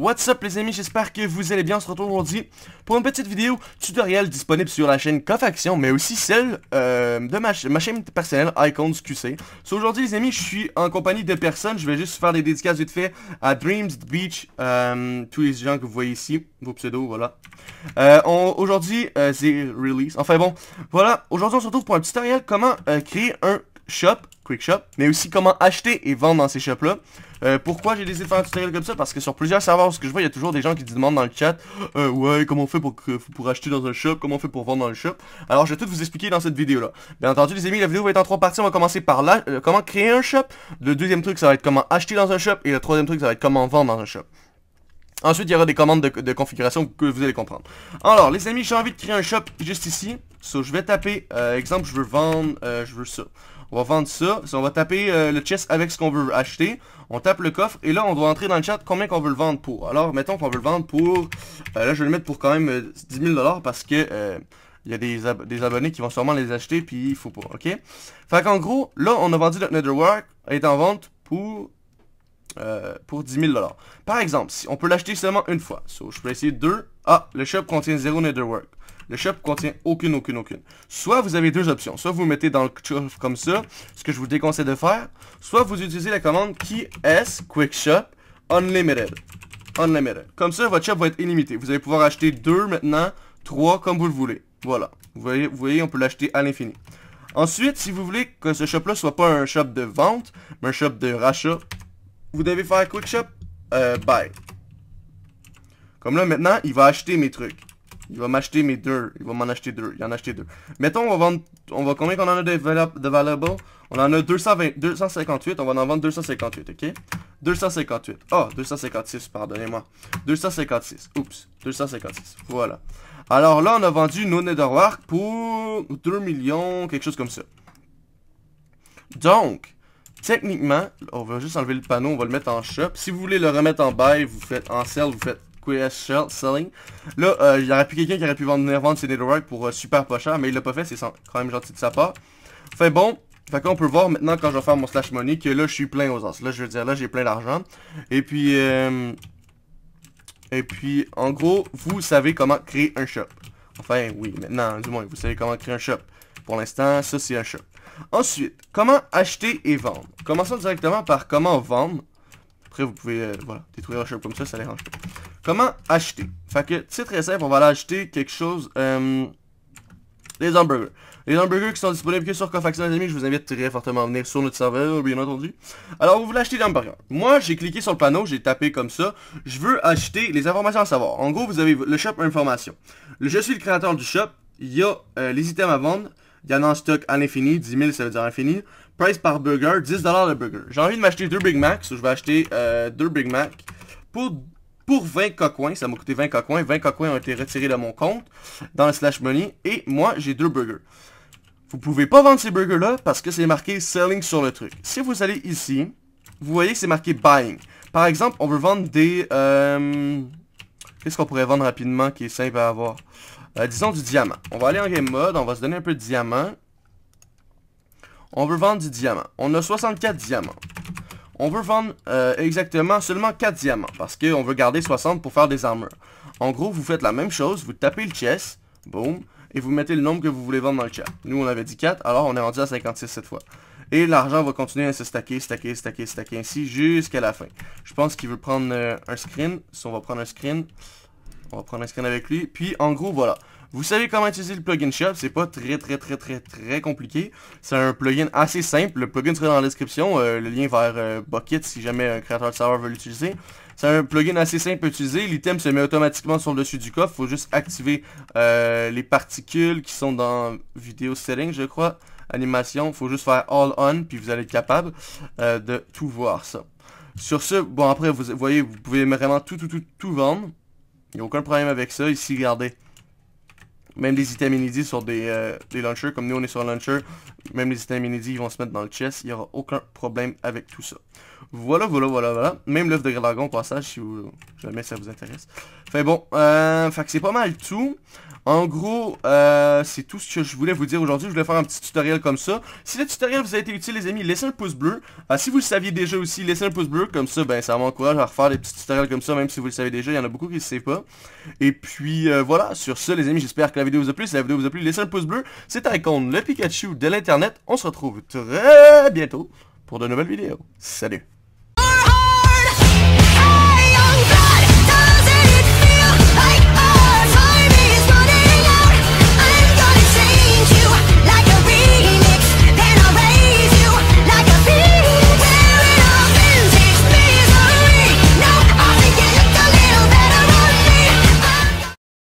What's up les amis, j'espère que vous allez bien, on se retrouve aujourd'hui pour une petite vidéo tutoriel disponible sur la chaîne Cofaction, mais aussi celle euh, de ma, chaîne personnelle Icons QC. So, aujourd'hui les amis, je suis en compagnie de personnes, je vais juste faire des dédicaces vite fait à Dreams Beach, euh, tous les gens que vous voyez ici, vos pseudos, voilà. Euh, aujourd'hui, c'est release, enfin bon, voilà, aujourd'hui on se retrouve pour un tutoriel comment créer un shop, quick shop, mais aussi comment acheter et vendre dans ces shops là. Euh, pourquoi j'ai décidé de faire un tutoriel comme ça? Parce que sur plusieurs serveurs, ce que je vois, il y a toujours des gens qui demandent dans le chat euh, Ouais, comment on fait pour, pour acheter dans un shop? Comment on fait pour vendre dans le shop Alors, je vais tout vous expliquer dans cette vidéo-là. Bien entendu, les amis, la vidéo va être en trois parties. On va commencer par là, euh, comment créer un shop. Le deuxième truc, ça va être comment acheter dans un shop. Et le troisième truc, ça va être comment vendre dans un shop. Ensuite, il y aura des commandes de, configuration que vous allez comprendre. Alors, les amis, j'ai envie de créer un shop juste ici. So, je vais taper, euh, exemple, je veux vendre, euh, je veux ça. On va vendre ça. on va taper euh, le chest avec ce qu'on veut acheter. On tape le coffre et là, on doit entrer dans le chat combien qu'on veut le vendre pour. Alors, mettons qu'on veut le vendre pour... là, je vais le mettre pour quand même 10 000 parce que... il y a des, abonnés qui vont sûrement les acheter, puis il faut pas, ok? Fait qu'en gros, là, on a vendu notre Netherwork, est en vente pour euh, pour 10 000 Par exemple, si on peut l'acheter seulement une fois. So, je peux essayer deux. Ah, le shop contient zéro netherwork. Le shop contient aucune, aucune, aucune. Soit vous avez deux options. Soit vous mettez dans le shop comme ça, ce que je vous déconseille de faire. Soit vous utilisez la commande qui est quick shop unlimited. Unlimited. Comme ça, votre shop va être illimité. Vous allez pouvoir acheter deux maintenant, trois comme vous le voulez. Voilà. Vous voyez, vous voyez on peut l'acheter à l'infini. Ensuite, si vous voulez que ce shop-là soit pas un shop de vente, mais un shop de rachat, vous devez faire quick shop? Euh, buy. Comme là, maintenant, il va acheter mes trucs. Il va m'acheter mes deux. Il va m'en acheter deux. Il en a acheté deux. Mettons, on va vendre... On va combien qu'on en a de, de valuable? On en a 220, 258. On va en vendre 258, ok? 258. Oh, 256, pardonnez-moi. 256. Oups. 256. Voilà. Alors là, on a vendu nos netherwork pour 2 millions, quelque chose comme ça. Donc, Techniquement, on va juste enlever le panneau, on va le mettre en shop. Si vous voulez le remettre en buy, vous faites en sell, vous faites QS selling. Là, euh, il y aurait plus quelqu'un qui aurait pu vendre, vendre ses netherwork pour euh, super pas cher, mais il l'a pas fait, c'est quand même gentil de sa part. Fait bon, fait qu'on peut voir maintenant quand je vais faire mon slash money que là je suis plein aux os. Là je veux dire là j'ai plein d'argent. Et puis euh, et puis en gros vous savez comment créer un shop. Enfin oui maintenant du moins vous savez comment créer un shop. Pour l'instant ça c'est un shop. Ensuite, comment acheter et vendre? Commençons directement par comment vendre. Après, vous pouvez euh, voilà, détruire un shop comme ça, ça dérange pas. Comment acheter? Fait que, c'est très simple, on va aller acheter quelque chose... Euh, les hamburgers. Les hamburgers qui sont disponibles que sur Cofaction, les amis, je vous invite très fortement à venir sur notre serveur, bien entendu. Alors, vous voulez acheter des hamburgers. Moi, j'ai cliqué sur le panneau, j'ai tapé comme ça. Je veux acheter les informations à savoir. En gros, vous avez le shop information. Je suis le créateur du shop. Il y a euh, les items à vendre. Il y en a en stock à l'infini. 10 000, ça veut dire infini. Price par burger, 10$ le burger. J'ai envie de m'acheter deux Big Macs. je vais acheter euh, deux Big Macs pour, pour 20 cocoins. Ça m'a coûté 20 cocoins. 20 cocoins ont été retirés de mon compte dans le slash money. Et moi, j'ai deux burgers. Vous pouvez pas vendre ces burgers-là parce que c'est marqué selling sur le truc. Si vous allez ici, vous voyez que c'est marqué buying. Par exemple, on veut vendre des... Euh, Qu'est-ce qu'on pourrait vendre rapidement qui est simple à avoir? Euh, disons du diamant. On va aller en game mode, on va se donner un peu de diamant. On veut vendre du diamant. On a 64 diamants. On veut vendre euh, exactement seulement 4 diamants. Parce qu'on veut garder 60 pour faire des armures. En gros, vous faites la même chose. Vous tapez le chest. Boom. Et vous mettez le nombre que vous voulez vendre dans le chat. Nous, on avait dit 4. Alors, on est rendu à 56 cette fois. Et l'argent va continuer à se stacker, stacker, stacker, stacker ainsi jusqu'à la fin. Je pense qu'il veut prendre euh, un screen. Si on va prendre un screen, on va prendre un screen avec lui. Puis en gros, voilà. Vous savez comment utiliser le plugin shop, c'est pas très très très très très compliqué. C'est un plugin assez simple, le plugin sera dans la description, euh, le lien vers euh, Bucket si jamais un créateur de serveur veut l'utiliser. C'est un plugin assez simple à utiliser, l'item se met automatiquement sur le dessus du coffre, faut juste activer euh, les particules qui sont dans vidéo settings je crois, animation, faut juste faire all on puis vous allez être capable de tout voir ça. Sur ce, bon après vous voyez, vous pouvez vraiment tout tout tout tout vendre. Il n'y a aucun problème avec ça. Ici, regardez. Même des items inédits sur des, euh, des launchers, comme nous on est sur un launcher, même les items inédits ils vont se mettre dans le chest, il n'y aura aucun problème avec tout ça. Voilà, voilà, voilà, voilà. Même l'œuf de dragon, au passage, si vous, jamais ça vous intéresse. Fait bon, euh, c'est pas mal tout. En gros, euh, c'est tout ce que je voulais vous dire aujourd'hui. Je voulais faire un petit tutoriel comme ça. Si le tutoriel vous a été utile, les amis, laissez un pouce bleu. Si vous le saviez déjà aussi, laissez un pouce bleu. Comme ça, ben, ça m'encourage à refaire des petits tutoriels comme ça, même si vous le savez déjà. Il y en a beaucoup qui ne savent pas. Et puis, voilà. Sur ce, les amis, j'espère que la vous a la vidéo vous a plu, laissez un pouce bleu. C'est Icon, le Pikachu de l'Internet. On se retrouve très bientôt pour de nouvelles vidéos. Salut